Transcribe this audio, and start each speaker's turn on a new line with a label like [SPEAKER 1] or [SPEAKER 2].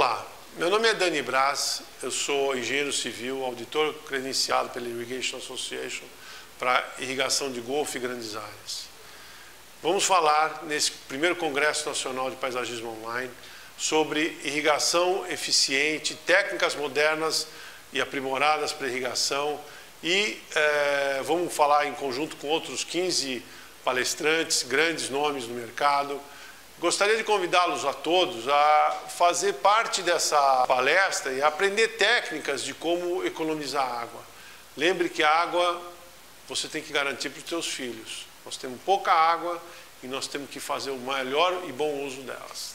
[SPEAKER 1] Olá, meu nome é Dani Braz, eu sou engenheiro civil, auditor credenciado pela Irrigation Association para irrigação de golfo e grandes áreas. Vamos falar nesse primeiro Congresso Nacional de Paisagismo Online sobre irrigação eficiente, técnicas modernas e aprimoradas para irrigação e é, vamos falar em conjunto com outros 15 palestrantes, grandes nomes no mercado, Gostaria de convidá-los a todos a fazer parte dessa palestra e aprender técnicas de como economizar água. Lembre que a água você tem que garantir para os seus filhos. Nós temos pouca água e nós temos que fazer o melhor e bom uso delas.